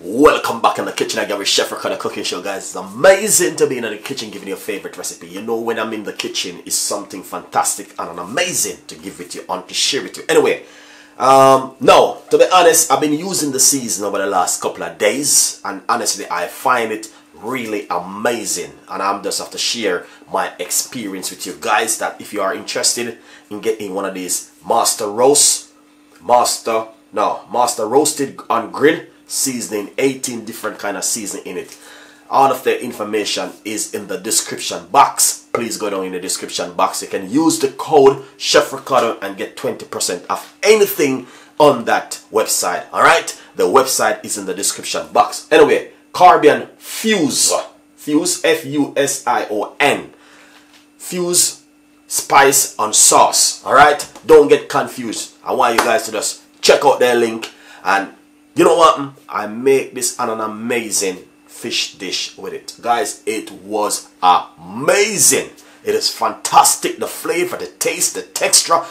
Welcome back in the kitchen again with Chef Ricardo Cooking Show, guys. It's amazing to be in the kitchen giving you a favorite recipe. You know, when I'm in the kitchen, it's something fantastic and amazing to give it to you and to share with you. Anyway, um, no, to be honest, I've been using the season over the last couple of days, and honestly, I find it really amazing. And I'm just have to share my experience with you guys. That if you are interested in getting one of these master roast, master no master roasted on grill seasoning 18 different kind of seasoning in it. All of the information is in the description box. Please go down in the description box. You can use the code chef ricardo and get 20% off anything on that website. All right? The website is in the description box. Anyway caribbean fuse. Fuse f-u-s-i-o-n fuse spice and sauce. All right? Don't get confused. I want you guys to just check out their link and you know what? I make this an amazing fish dish with it. Guys, it was amazing. It is fantastic. The flavor, the taste, the texture.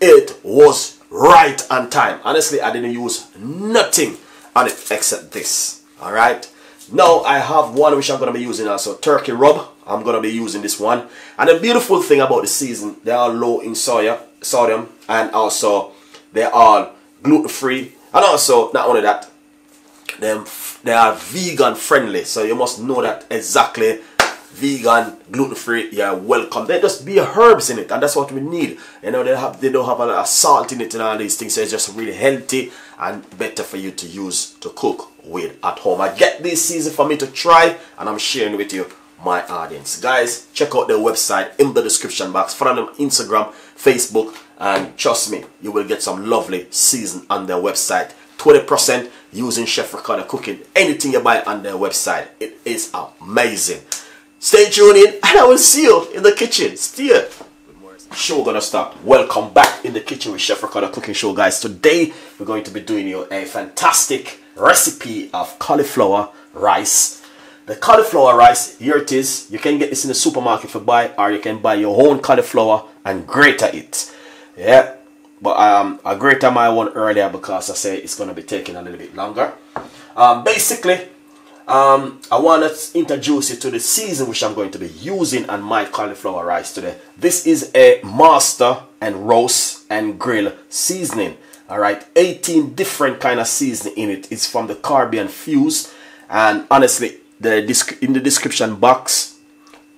It was right on time. Honestly, I didn't use nothing on it except this. Alright? Now I have one which I'm going to be using also. Turkey rub. I'm going to be using this one. And the beautiful thing about the season, they are low in soya, sodium. And also, they are gluten-free and also, not only that, them they are vegan friendly. So you must know that exactly vegan, gluten free, yeah, welcome. They just be herbs in it, and that's what we need. You know, they have they don't have a lot of salt in it and all these things, so it's just really healthy and better for you to use to cook with at home. I get this season for me to try, and I'm sharing with you my audience. Guys, check out their website in the description box. Follow them Instagram, Facebook, and trust me, you will get some lovely season on their website. 20% using Chef Ricardo Cooking. Anything you buy on their website, it is amazing. Stay tuned in, and I will see you in the kitchen. Steer. Show gonna start. Welcome back in the kitchen with Chef Ricardo Cooking Show, guys. Today we're going to be doing you a fantastic recipe of cauliflower rice the cauliflower rice, here it is. You can get this in the supermarket for buy or you can buy your own cauliflower and grate it. Yeah, but um, I grated my one earlier because I say it's going to be taking a little bit longer. Um, basically, um, I want to introduce you to the season which I'm going to be using on my cauliflower rice today. This is a master and roast and grill seasoning. All right, 18 different kind of seasoning in it. It's from the Caribbean Fuse, and honestly, the in the description box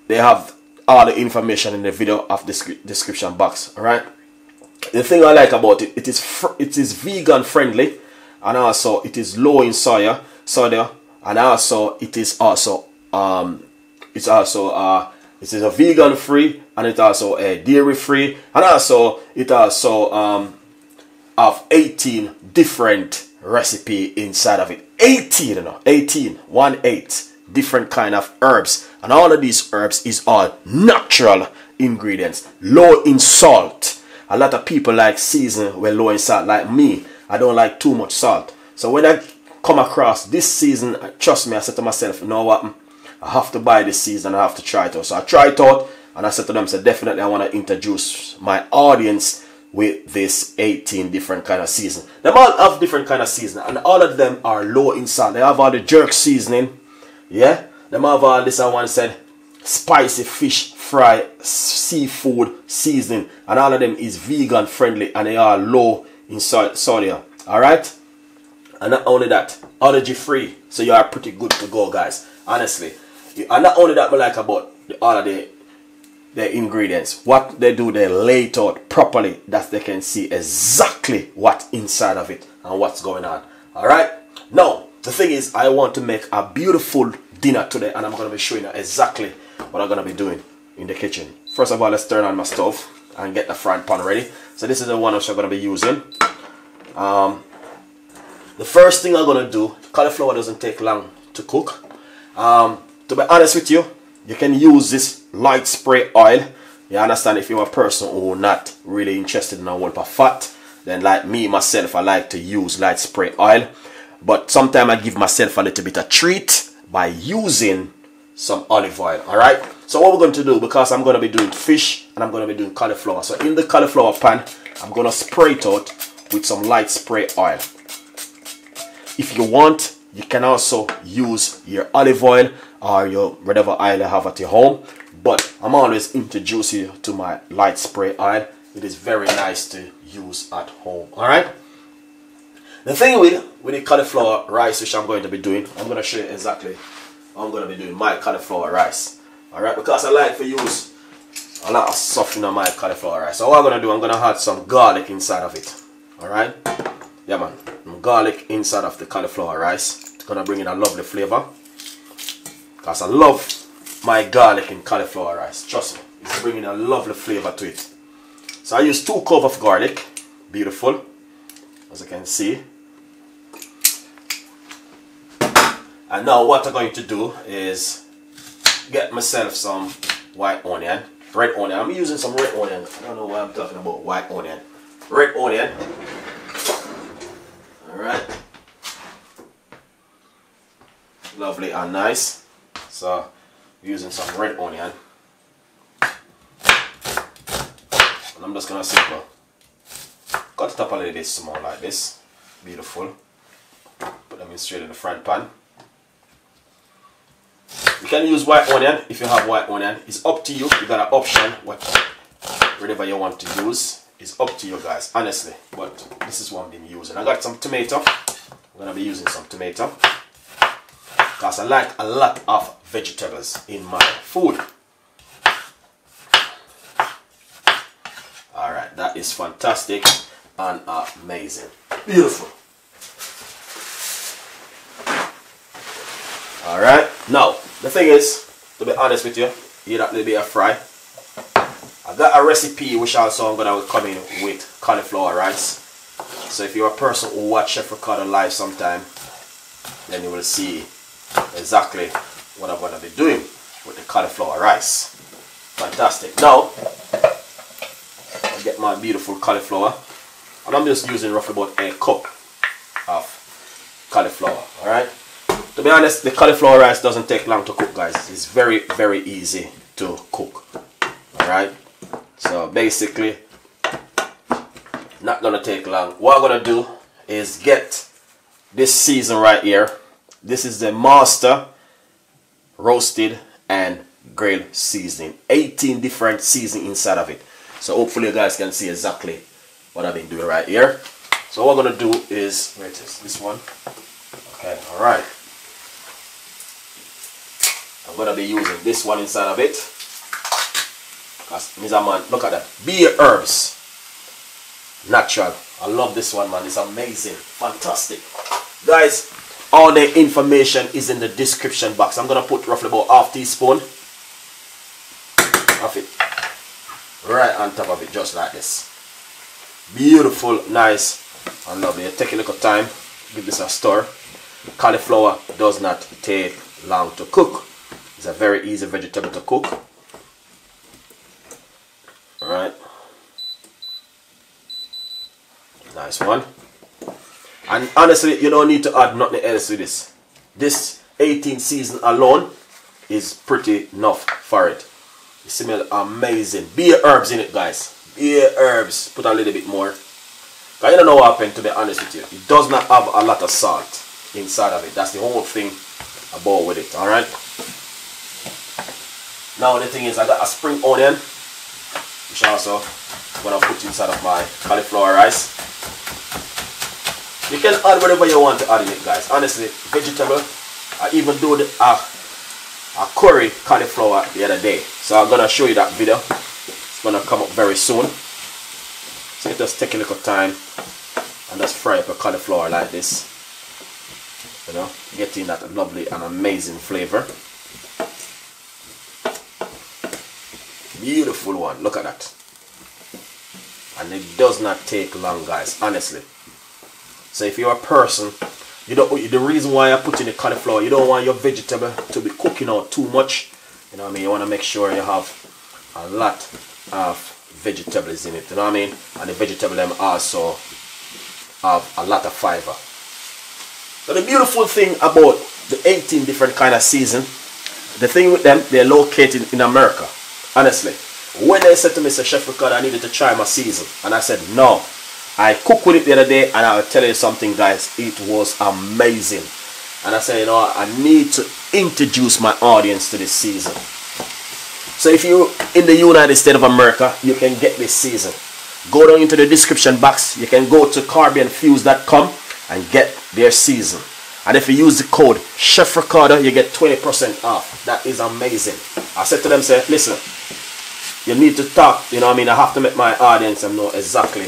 they have all the information in the video of the description box all right the thing i like about it it is it is vegan friendly and also it is low in soya soda and also it is also um it's also uh it is a vegan free and it also a dairy free and also it also um have 18 different recipe inside of it. 18 you know 18 1 8 different kind of herbs and all of these herbs is all natural ingredients low in salt a lot of people like season well low in salt like me i don't like too much salt. So when i come across this season trust me i said to myself you know what? I have to buy this season i have to try it out. So i tried it out and i said to them so definitely i want to introduce my audience with this 18 different kind of season. Them all have different kind of season and all of them are low in salt. They have all the jerk seasoning yeah? Them have all this I one said spicy fish fry seafood seasoning and all of them is vegan friendly and they are low in sodium. Alright? And not only that, allergy free. So you are pretty good to go guys. Honestly. And not only that but like about all of the the ingredients. What they do, they lay it out properly that they can see exactly what inside of it and what's going on. Alright? Now, the thing is, I want to make a beautiful dinner today and I'm going to be showing you exactly what I'm going to be doing in the kitchen. First of all, let's turn on my stove and get the frying pan ready. So this is the one which I'm going to be using. Um, the first thing I'm going to do, cauliflower doesn't take long to cook. Um, to be honest with you, you can use this light spray oil. You understand if you're a person who not really interested in a whole of fat, then like me myself, I like to use light spray oil. But sometimes I give myself a little bit of treat by using some olive oil. Alright? So what we're going to do, because I'm going to be doing fish and I'm going to be doing cauliflower. So in the cauliflower pan, I'm going to spray it out with some light spray oil. If you want, you can also use your olive oil or your whatever oil you have at your home but I'm always introduce you to my light spray oil it is very nice to use at home all right the thing with with the cauliflower rice which I'm going to be doing I'm going to show you exactly I'm going to be doing my cauliflower rice all right because I like to use a lot of in my cauliflower rice. So what I'm to do I'm to add some garlic inside of it. All right yeah man. Garlic inside of the cauliflower rice. It's gonna bring in a lovely flavor. Because I love my garlic in cauliflower rice. Trust me it's bringing a lovely flavor to it. So I use two cloves of garlic. Beautiful. As you can see. And now what I'm going to do is get myself some white onion red onion I'm using some red onion I don't know why I'm talking about white onion red onion Alright. Lovely and nice. So, using some red onion. And I'm just gonna simple cut it up a little bit small like this. Beautiful. Put them in straight in the front pan. You can use white onion if you have white onion. It's up to you. You got an option what whatever you want to use it's up to you guys honestly. But this is what I'm using. I got some tomato. I'm gonna be using some tomato. Because I like a lot of vegetables in my food. Alright that is fantastic and amazing. Beautiful. Alright now the thing is to be honest with you eat that little bit of fry I got a recipe which also I'm gonna come in with cauliflower rice. So if you're a person who watch Chef Ricardo live sometime, then you will see exactly what I'm gonna be doing with the cauliflower rice. Fantastic. Now, I get my beautiful cauliflower, and I'm just using roughly about a cup of cauliflower. All right. To be honest, the cauliflower rice doesn't take long to cook, guys. It's very, very easy to cook. All right. So basically, not gonna take long. What I'm gonna do is get this season right here. This is the master roasted and grilled seasoning. 18 different seasoning inside of it. So hopefully you guys can see exactly what I've been doing right here. So what I'm gonna do is where it is this one. Okay, all right. Gonna be using this one inside of it. Cause Mr. Man, look at that. Beer herbs. Natural. I love this one, man. It's amazing. Fantastic. Guys, all the information is in the description box. I'm to put roughly about half teaspoon of it right on top of it, just like this. Beautiful, nice, and lovely. Take a little time. Give this a stir. Cauliflower does not take long to cook. It's a very easy vegetable to cook. Alright. Nice one. And honestly, you don't need to add nothing else to this. This 18 season alone is pretty enough for it. It smells amazing. Beer herbs in it, guys. Beer herbs. Put a little bit more. I don't know what happened, to be honest with you. It does not have a lot of salt inside of it. That's the whole thing about with it, alright? Now the thing is, I got a spring onion which also I'm gonna put inside of my cauliflower rice. You can add whatever you want to add in it guys. Honestly, vegetable, I even do the, uh, a curry cauliflower the other day. So I'm gonna show you that video. It's gonna come up very soon. So it just take a little time and just fry up a cauliflower like this. You know, getting that lovely and amazing flavor. Beautiful one. Look at that. And it does not take long, guys. Honestly. So if you're a person, you don't. The reason why I put in the cauliflower, you don't want your vegetable to be cooking out too much. You know what I mean? You want to make sure you have a lot of vegetables in it. You know what I mean? And the vegetable them also have a lot of fiber. So the beautiful thing about the 18 different kind of season, the thing with them, they're located in America. Honestly. When they said to me, Chef Ricardo, I needed to try my season. And I said, no. I cooked with it the other day and I'll tell you something guys. It was amazing. And I said, you know, I need to introduce my audience to this season. So if you're in the United States of America, you can get this season. Go down into the description box. You can go to caribbeanfuse.com and get their season. And if you use the code Chef Ricardo, you get 20% off. That is amazing. I said to them, say, listen, you need to talk, you know I mean? I have to make my audience and know exactly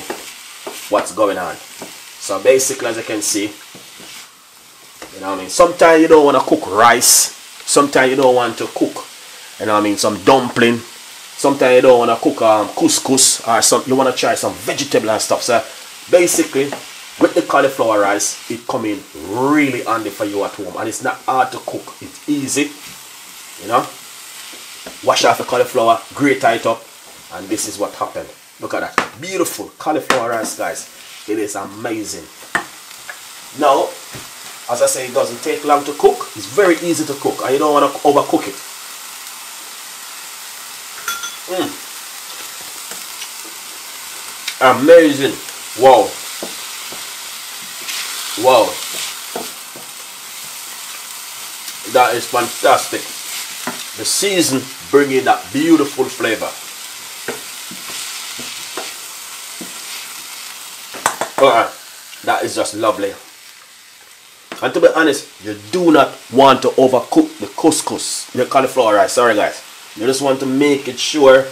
what's going on. So basically, as you can see, you know I mean? Sometimes you don't want to cook rice. Sometimes you don't want to cook, you know I mean, some dumpling. Sometimes you don't want to cook um, couscous or some, you want to try some vegetable and stuff. So basically, with the cauliflower rice it come in really handy for you at home and it's not hard to cook. It's easy you know? Wash off the cauliflower grate it up and this is what happened. Look at that. Beautiful cauliflower rice guys. It is amazing. Now as I say it doesn't take long to cook. It's very easy to cook and you don't want to overcook it. Mm. amazing. Wow Wow. That is fantastic. The season bringing that beautiful flavor. Uh, that is just lovely. And to be honest, you do not want to overcook the couscous, the cauliflower rice. Sorry guys. You just want to make it sure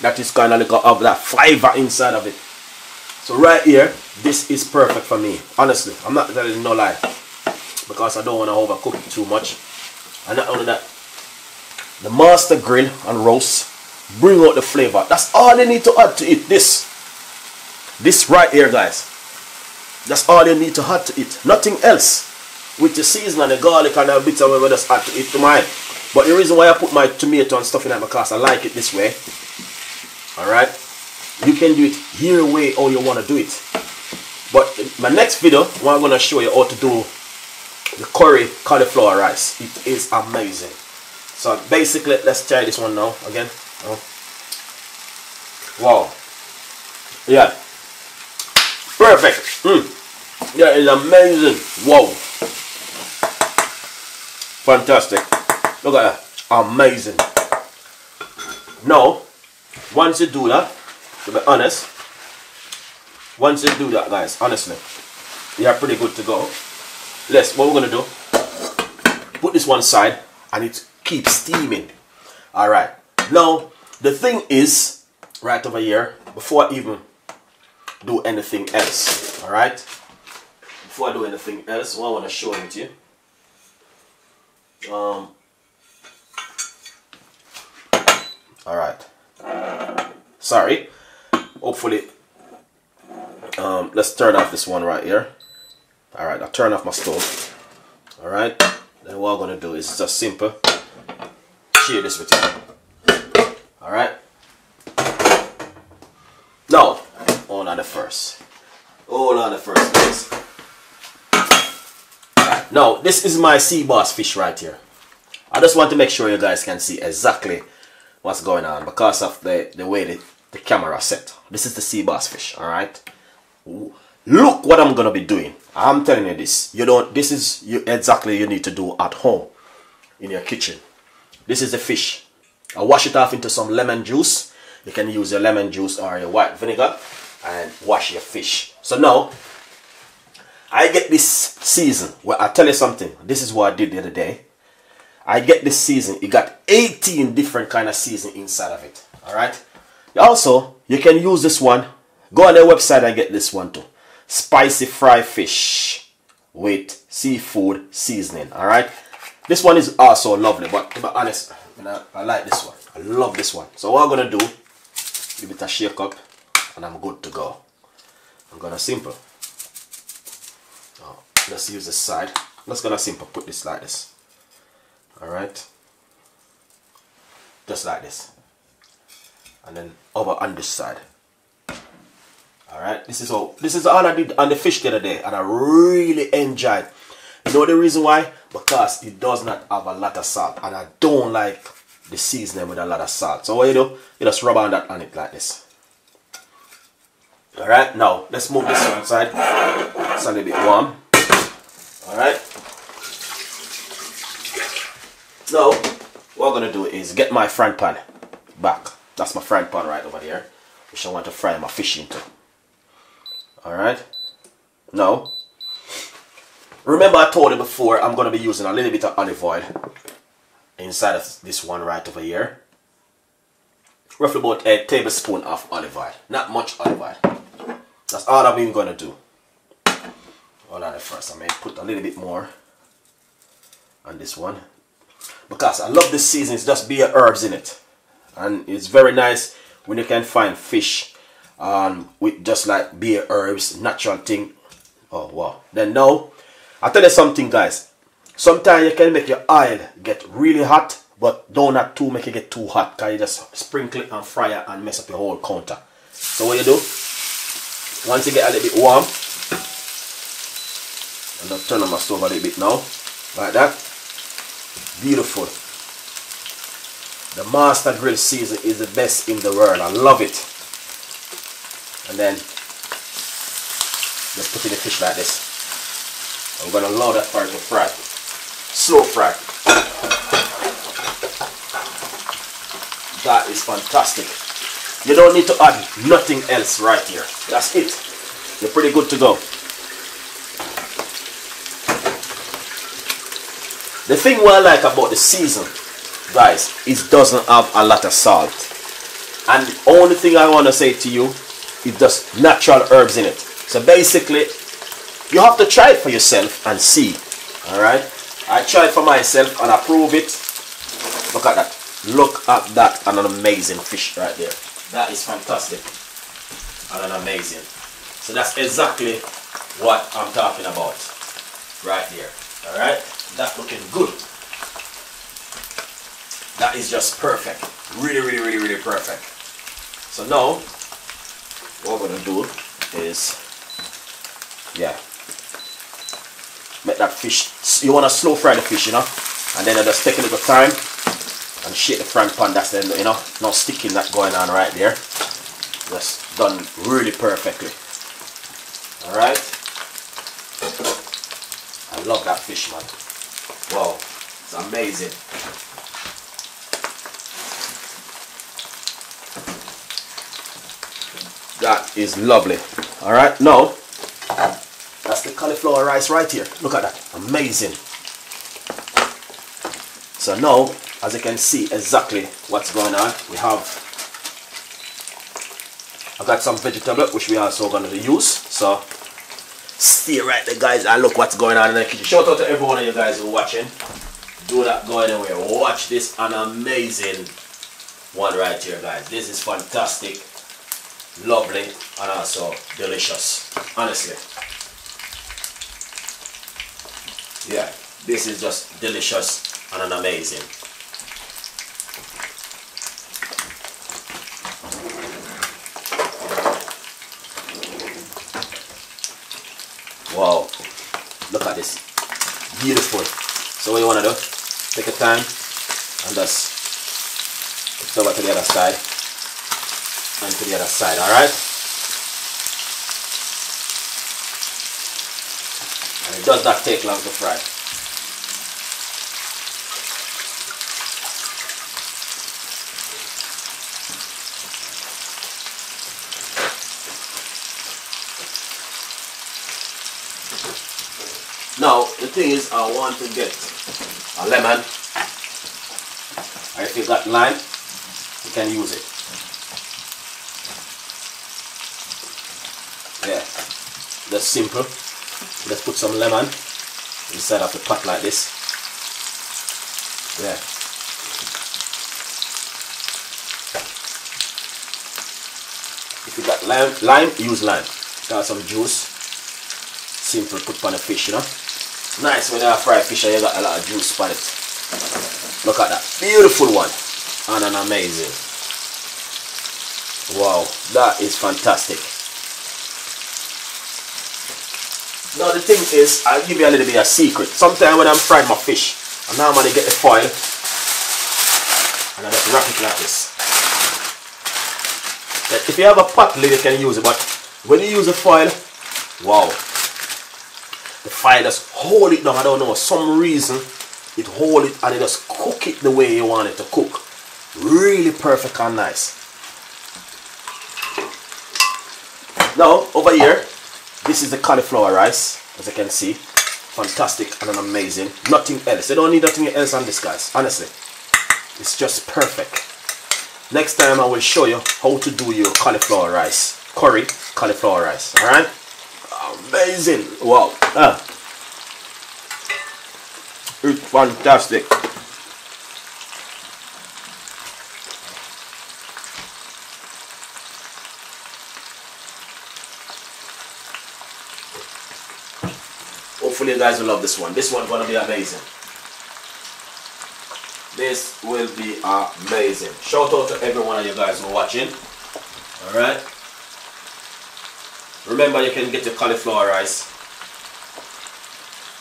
that it's kind of like of that flavor inside of it. So right here, this is perfect for me. Honestly, I'm not telling no lie. Because I don't want to overcook it too much. And not only that, the master grill and roast bring out the flavor. That's all you need to add to it. This. This right here, guys. That's all you need to add to it. Nothing else. With the season and the garlic and a bit of whatever just add to it to mine. But the reason why I put my tomato and stuff in that because I like it this way. Alright you can do it your way or you want to do it. But my next video I'm going to show you how to do the curry cauliflower rice. It is amazing. So basically let's try this one now again. Oh. wow. Yeah. Perfect. Mm. yeah it's amazing. Wow. Fantastic. Look at that. Amazing. Now once you do that to be honest, once you do that, guys, honestly, you are pretty good to go. Let's, what we're going to do, put this one side and it keeps steaming. Alright, now, the thing is, right over here, before I even do anything else, alright, before I do anything else, what I want to show it to you. Um, alright, sorry hopefully um, let's turn off this one right here. All right I'll turn off my stove. All right then what I'm gonna do is just simple share this with you. All right? Now on the first. Hold on the first place. Right, now this is my sea bass fish right here. I just want to make sure you guys can see exactly what's going on because of the the way the the camera set. This is the sea bass fish, alright? Look what I'm gonna be doing. I'm telling you this. You don't this is you exactly you need to do at home in your kitchen. This is the fish. I wash it off into some lemon juice. You can use your lemon juice or your white vinegar and wash your fish. So now I get this season. Well, I tell you something. This is what I did the other day. I get this season. It got 18 different kind of season inside of it. All right. Also, you can use this one. Go on their website and get this one too. Spicy fry fish with seafood seasoning. Alright. This one is also lovely, but to be honest, I, like this one. I love this one. So what I'm gonna do, give it a shake up and I'm good to go. I'm gonna simple. Oh, let's use this side. Let's gonna simple put this like this. Alright. Just like this and then over on this side. Alright this is all this is all I did on the fish the other day and I really enjoyed. You know the reason why? Because it does not have a lot of salt and I don't like the seasoning with a lot of salt. So what you do? You just rub on that on it like this. Alright now let's move this one side. It's a little bit warm. Alright. Now, what I'm gonna do is get my frying pan back. That's my frying pan right over there, which I want to fry my fish into. Alright. Now, remember I told you before I'm gonna be using a little bit of olive oil inside of this one right over here. Roughly about a tablespoon of olive oil. Not much olive oil. That's all I'm even gonna do. Hold on first, I may put a little bit more on this one because I love this season. It's just beer herbs in it, and it's very nice when you can find fish um, with just like beer herbs, natural thing. Oh wow! Then now, I tell you something, guys. Sometimes you can make your oil get really hot, but don't not too make it get too hot. Cause you just sprinkle it and fry it and mess up your whole counter. So what you do? Once you get a little bit warm, and gonna turn on my stove a little bit now, like that. Beautiful. The Master Grill season is the best in the world. I love it. And then just put in the fish like this. I'm gonna allow that part to fry. Slow fry. That is fantastic. You don't need to add nothing else right here. That's it. You're pretty good to go. The thing what I like about the season, guys, it doesn't have a lot of salt. And the only thing I want to say to you is just natural herbs in it. So basically, you have to try it for yourself and see. Alright? I tried for myself and I prove it. Look at that. Look at that and an amazing fish right there. That is fantastic. And an amazing. So that's exactly what I'm talking about. Right there. Alright? That looking good. That is just perfect. Really, really, really, really perfect. So now, what we're gonna do is, yeah, make that fish, you wanna slow fry the fish, you know, and then I just take a little time and shake the front pan, that's the, you know, no sticking that going on right there. Just done really perfectly. Alright. I love that fish, man. Wow, it's amazing. That is lovely. All right, now that's the cauliflower rice right here. Look at that, amazing. So now, as you can see exactly what's going on, we have I've got some vegetable which we are also going to use. So stay right there guys and look what's going on in the kitchen. Shout out to every one of you guys who are watching. Do not go anywhere. Watch this an amazing one right here guys. This is fantastic, lovely and also delicious. Honestly. Yeah, this is just delicious and an amazing. Wow, look at this, beautiful. So what you want to do, take a time and just put it over to the other side and to the other side, alright? And it does not take long to fry. Now, the thing is, I want to get a lemon. If you got lime, you can use it. Yeah, simple. Let's put some lemon inside of the pot like this. Yeah. If you got lime, lime use lime. Got some juice. Simple, put on the fish, you know. Nice when you fry fish and you got a lot of juice on it. Look at that. Beautiful one. And an amazing. Wow, that is fantastic. Now the thing is, I'll give you a little bit of secret. Sometimes when I'm frying my fish, I normally get the foil and I just wrap it like this. If you have a pot lid, you can use it, but when you use a foil, wow, the fire just hold it down. I don't know, some reason it hold it and it just cook it the way you want it to cook really perfect and nice now over here this is the cauliflower rice as you can see. Fantastic and amazing. Nothing else. You don't need nothing else on this guys. Honestly. It's just perfect. Next time I will show you how to do your cauliflower rice. Curry cauliflower rice. All right amazing. Wow. Ah. it's fantastic guys will love this one. This one gonna be amazing. This will be amazing. Shout out to every one of you guys who are watching. All right remember you can get your cauliflower rice.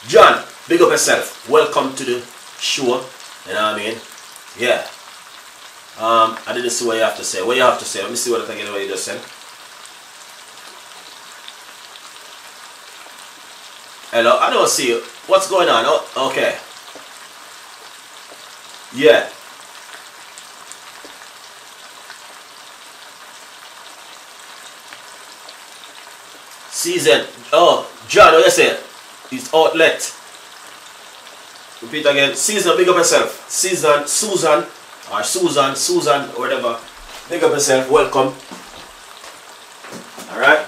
John big up yourself. Welcome to the show. You know what i mean? Yeah. Um i didn't see what you have to say. What you have to say? Let me see what i can get what you just said Hello, I don't see you. What's going on? Oh, okay. Yeah. Season. Oh, John, what you say? It's outlet. Repeat again. Season, big up yourself. Season, Susan, or Susan, Susan, whatever. Big up yourself. Welcome. Alright.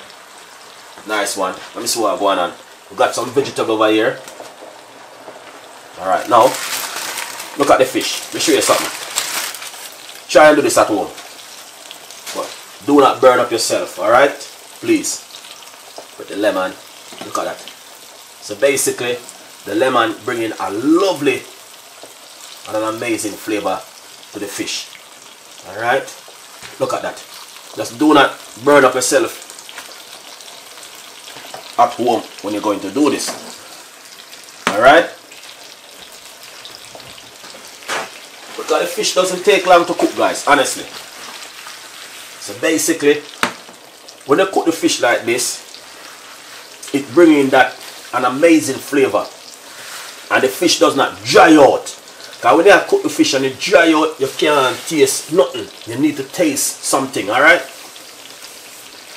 Nice one. Let me see what's going on. We got some vegetable over here. Alright, now, look at the fish. Let me show you something. Try and do this at home. But do not burn up yourself, alright? Please. Put the lemon. Look at that. So basically, the lemon bringing a lovely and an amazing flavor to the fish. Alright? Look at that. Just do not burn up yourself at home when you're going to do this. Alright? Because the fish doesn't take long to cook guys, honestly. So basically, when you cook the fish like this, it brings in that an amazing flavor. And the fish does not dry out. Because when you cook the fish and it dry out, you can't taste nothing. You need to taste something, alright?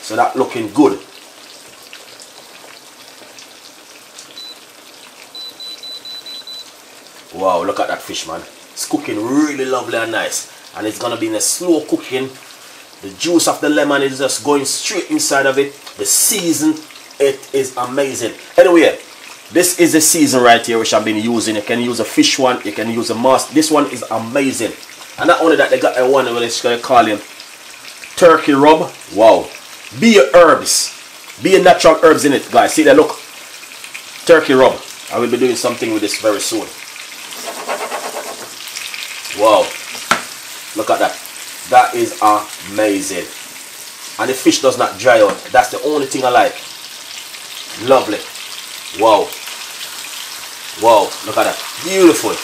So that looking good. Wow, look at that fish, man. It's cooking really lovely and nice. And it's gonna be in a slow cooking. The juice of the lemon is just going straight inside of it. The season, it is amazing. Anyway, this is the season right here which I've been using. You can use a fish one, you can use a mask. This one is amazing. And not only that, they got a one which they call him turkey rub. Wow. Be your herbs. Be your natural herbs in it, guys. See that look? Turkey rub. I will be doing something with this very soon. Wow. Look at that. That is amazing. And the fish does not dry out. That's the only thing I like. Lovely. Wow. Wow. Look at that. Beautiful.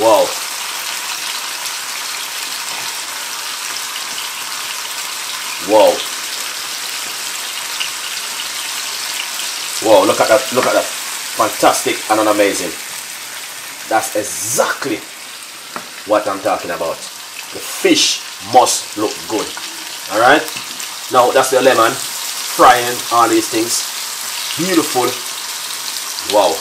Wow. Wow. Wow, look at that, look at that. Fantastic and amazing. That's exactly what I'm talking about. The fish must look good. Alright? Now that's the lemon. Frying all these things. Beautiful. Wow.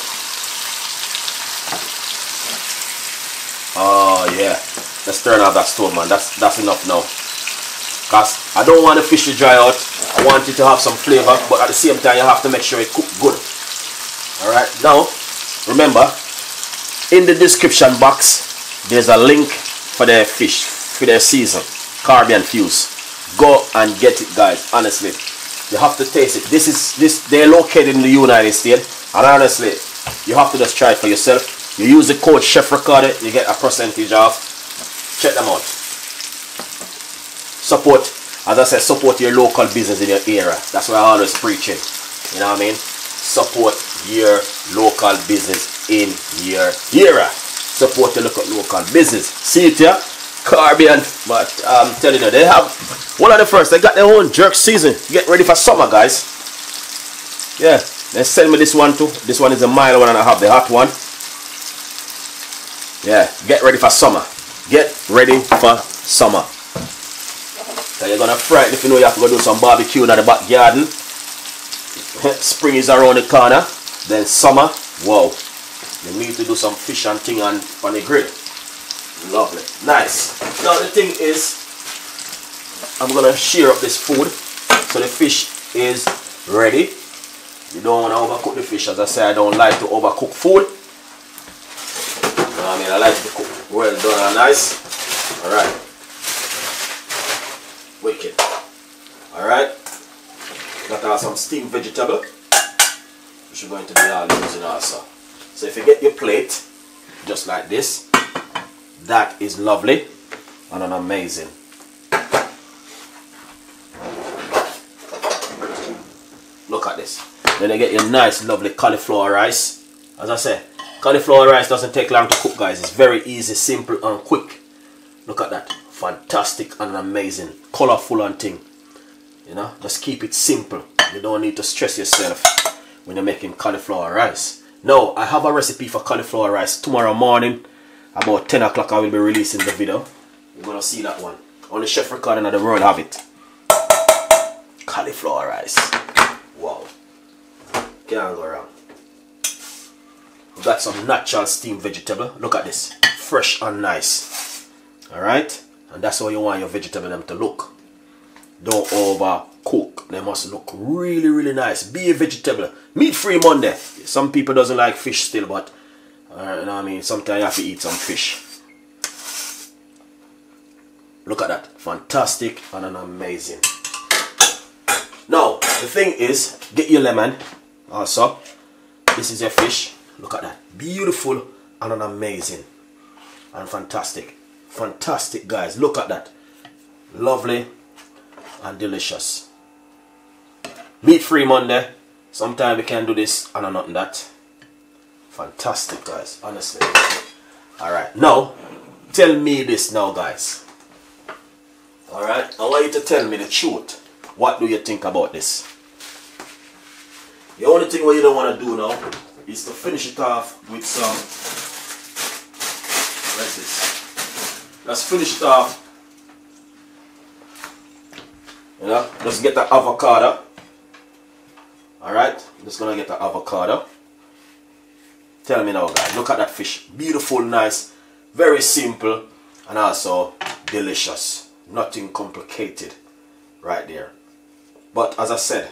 Oh yeah. Let's turn off that stove man. That's that's enough now. Cause I don't want the fish to dry out. I want it to have some flavor, but at the same time you have to make sure it cook good. Alright, now remember in the description box there's a link for the fish for their season Caribbean Fuse. Go and get it guys honestly. You have to taste it. This is this they're located in the United States and honestly you have to just try it for yourself. You use the code chef Ricardo you get a percentage off. Check them out. Support as I said support your local business in your area. That's why I always preaching you know what I mean? Support your local business in your era. Support your local, local business. See it here? Caribbean, but um, I'm telling you, they have one of the first. They got their own jerk season. Get ready for summer, guys. Yeah, Then send me this one too. This one is a mild one and I have the hot one. Yeah, get ready for summer. Get ready for summer. So you're gonna fry if you know you have to go do some barbecue in the back garden. Spring is around the corner. Then summer, wow. You need to do some fish and thing on, on the grill. Lovely. Nice. Now the thing is, I'm gonna shear up this food so the fish is ready. You don't want to overcook the fish. As I say I don't like to overcook food. You know I mean I like to cook. Well done and nice. Alright. Wicked. Alright. Got uh, some steamed vegetable which we're going to be all using also so if you get your plate just like this that is lovely and an amazing Look at this. Then you get your nice, lovely cauliflower rice. As I say, cauliflower rice doesn't take long to cook, guys. It's very easy, simple, and quick. Look at that. Fantastic and amazing. Colorful and thing. You know, just keep it simple. You don't need to stress yourself when you're making cauliflower rice. Now, I have a recipe for cauliflower rice tomorrow morning. About 10 o'clock, I will be releasing the video. You're going to see that one. On the Chef Ricardo in the world have it. Cauliflower rice. Wow. Can't go wrong. We got some natural steamed vegetable. Look at this. Fresh and nice. Alright? And that's how you want your vegetable them to look. Don't overcook. They must look really, really nice. Be a vegetable. Meat free Monday. Some people doesn't like fish still, but uh, you know what I mean? Sometimes you have to eat some fish. Look at that. Fantastic and an amazing. Now, the thing is, get your lemon also. This is your fish. Look at that. Beautiful and an amazing. And fantastic. Fantastic, guys. Look at that. Lovely and delicious. Meat-free Monday. Sometime we can do this and not that. Fantastic, guys. Honestly. Alright. Now, tell me this now, guys. Alright? I want you to tell me the truth. What do you think about this? The only thing what you don't want to do now is to finish it off with some like this. Let's finish it off. You know, let's get the avocado. Alright, just gonna get the avocado. Tell me now guys, look at that fish. Beautiful, nice, very simple, and also delicious. Nothing complicated right there. But as I said,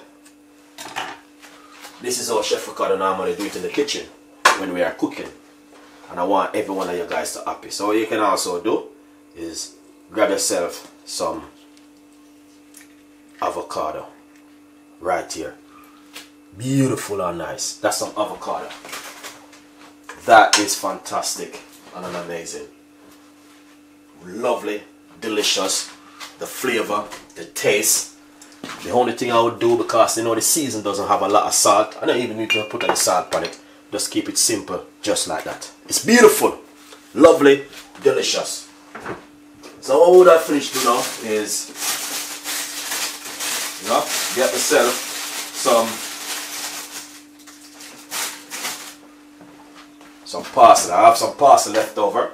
this is how Chef Ricardo normally do it in the kitchen when we are cooking. And I want every one of you guys to happy. So what you can also do is grab yourself some avocado right here. Beautiful and nice. That's some avocado. That is fantastic and amazing. Lovely, delicious. The flavor, the taste, the only thing I would do because you know the season doesn't have a lot of salt. I don't even need to put any salt on it. Just keep it simple, just like that. It's beautiful, lovely, delicious. So what would I finish to now is you know, get myself some some parsley. I have some parsley left over,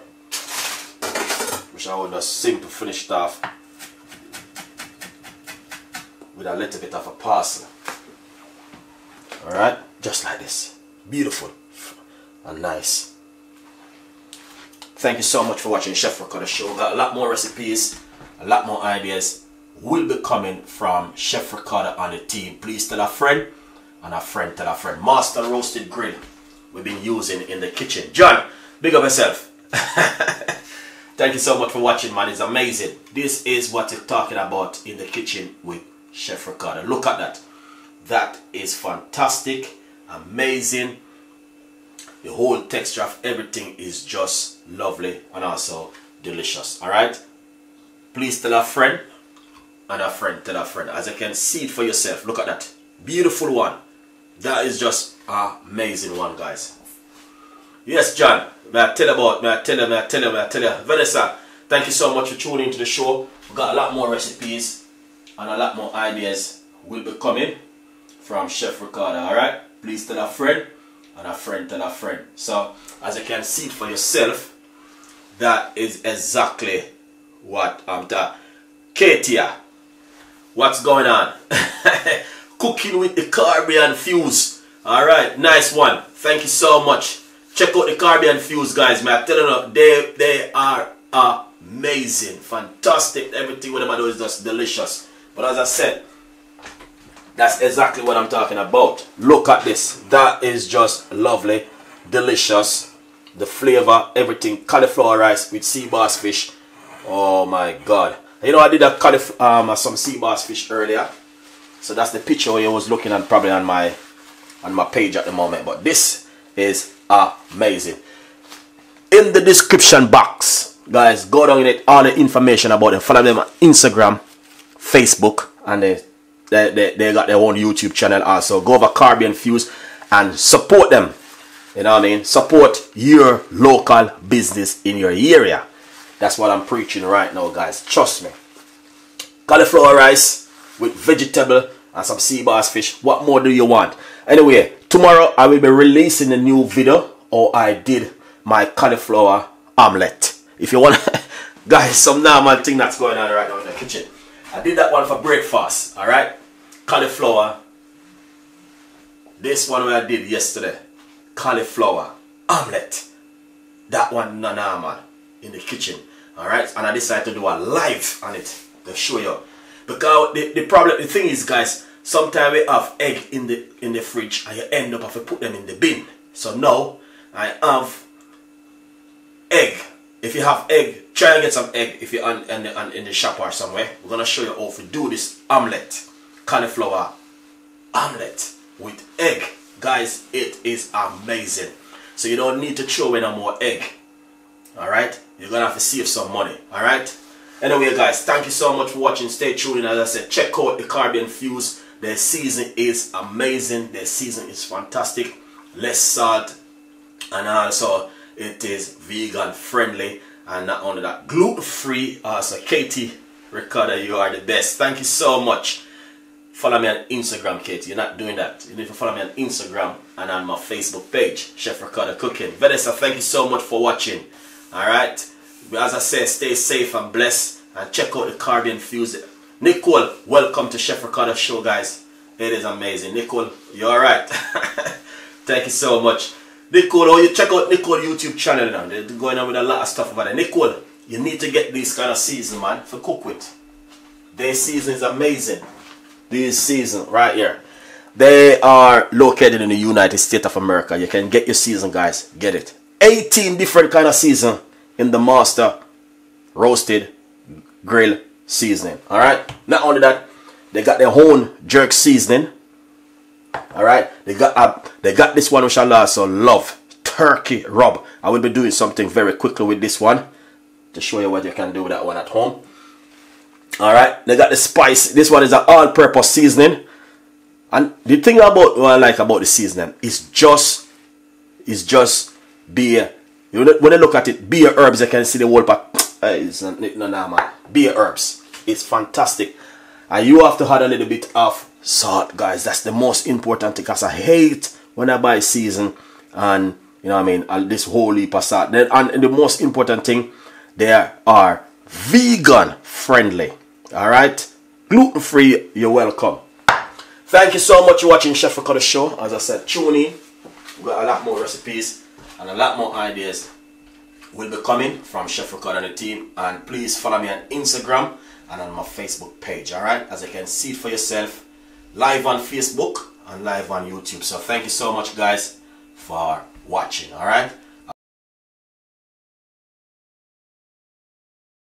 which I would just simply finish off with a little bit of a parsley. Alright, just like this. Beautiful and nice. Thank you so much for watching Chef Ricardo Show. Got a lot more recipes, a lot more ideas will be coming from Chef Ricardo and the team. Please tell a friend and a friend tell a friend. Master Roasted Grill we've been using in the kitchen. John, big up yourself. Thank you so much for watching, man. It's amazing. This is what you're talking about in the kitchen with Chef Ricardo. Look at that. That is fantastic, amazing. The whole texture of everything is just lovely and also delicious. Alright? Please tell a friend and a friend tell a friend. As you can see it for yourself. Look at that. Beautiful one. That is just amazing one, guys. Yes, John. May I tell about, may I tell you, may I tell you, may I tell you. Vanessa, thank you so much for tuning into the show. We've got a lot more recipes and a lot more ideas will be coming from Chef Ricardo, alright? please tell a friend and a friend tell a friend. So as you can see for yourself, that is exactly what I'm doing. Katia, what's going on? Cooking with the Caribbean Fuse. Alright, nice one. Thank you so much. Check out the Caribbean Fuse guys, man. I'm telling you, they, they are amazing. Fantastic. Everything with them I do is just delicious. But as I said, that's exactly what I'm talking about. Look at this. That is just lovely, delicious. The flavor, everything. Cauliflower rice with sea bass fish. Oh my god. You know I did a cauliflower, um, some sea bass fish earlier. So that's the picture you was looking at probably on my on my page at the moment. But this is amazing. In the description box, guys, go down in it all the information about them. Follow them on Instagram, Facebook, and they they, they, they got their own YouTube channel also. Go over Caribbean Fuse and support them. You know what I mean? Support your local business in your area. That's what I'm preaching right now, guys. Trust me. Cauliflower rice with vegetable and some sea bass fish. What more do you want? Anyway, tomorrow I will be releasing a new video or I did my cauliflower omelette. If you want, guys, some normal thing that's going on right now in the kitchen. I did that one for breakfast, alright? Cauliflower. This one I did yesterday. Cauliflower omelette. That one no normal in the kitchen. Alright? And I decided to do a live on it to show you. Because the, the problem, the thing is guys, sometimes we have egg in the in the fridge and you end up having to put them in the bin. So now I have egg if you have egg, try and get some egg if you're on, in, the, in the shop or somewhere. We're to show you how to do this omelette, cauliflower omelette with egg. Guys, it is amazing. So you don't need to throw in no more egg. Alright? You're to have to save some money. Alright? Anyway, guys, thank you so much for watching. Stay tuned. As I said, check out the Caribbean Fuse. Their season is amazing. Their season is fantastic. Less salt. And also it is vegan friendly and not only that gluten free also Katie Ricardo you are the best thank you so much follow me on Instagram Katie you're not doing that you need to follow me on Instagram and on my Facebook page Chef Ricardo Cooking Vanessa thank you so much for watching alright as I said stay safe and blessed and check out the Caribbean Fuse Nicole welcome to Chef Ricardo show guys it is amazing Nicole you're alright thank you so much Nicole, oh, you check out Nicole YouTube channel now. They're going on with a lot of stuff over there. Nicole, you need to get this kind of season, man, for cook with. Their season is amazing. This season right here. They are located in the United States of America. You can get your season, guys. Get it. 18 different kind of season in the master roasted grill seasoning. Alright? Not only that, they got their own jerk seasoning all right, they got uh, they got this one which I also love, turkey rub. I will be doing something very quickly with this one to show you what you can do with that one at home. All right, they got the spice. This one is an all-purpose seasoning, and the thing about what I like about the seasoning is just is just beer. You know, when you look at it, beer herbs. You can see the whole pack. Uh, it's no, no, no, man. Beer herbs. It's fantastic, and you have to add a little bit of salt guys that's the most important thing because I hate when I buy season and you know what I mean this whole heap of salt and the most important thing they are vegan friendly all right gluten free you're welcome thank you so much for watching Chef Ricardo show as I said tune in we got a lot more recipes and a lot more ideas will be coming from Chef Ricardo and the team and please follow me on Instagram and on my Facebook page alright as you can see for yourself live on Facebook and live on YouTube. So thank you so much guys for watching. Alright.